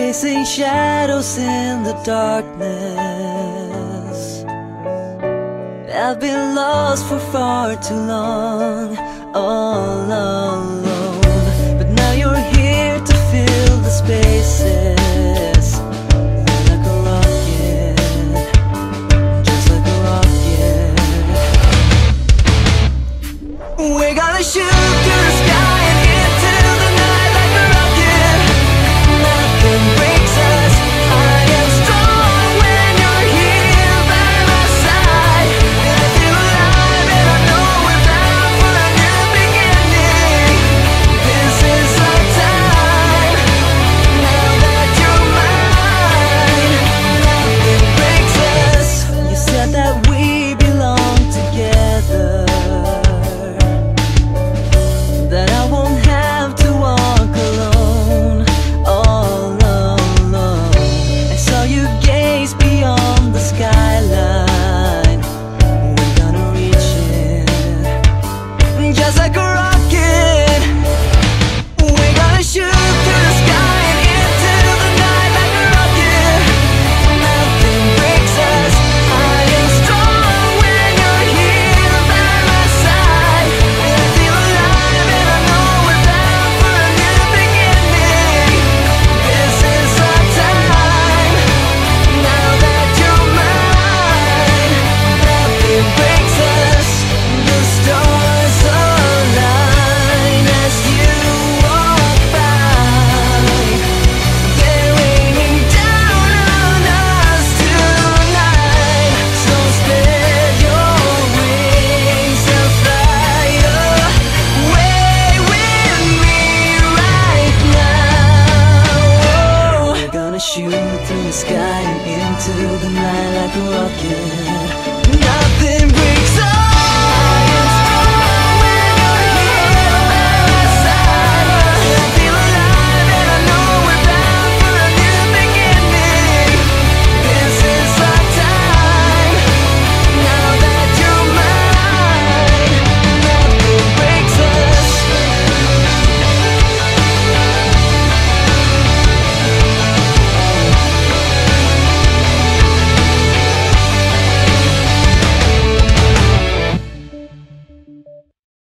chasing shadows in the darkness. I've been lost for far too long. Shoot through the sky and into the night like a rocket. Nothing